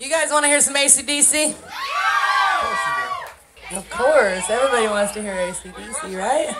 You guys want to hear some ACDC? Of course Everybody wants to hear ACDC, right?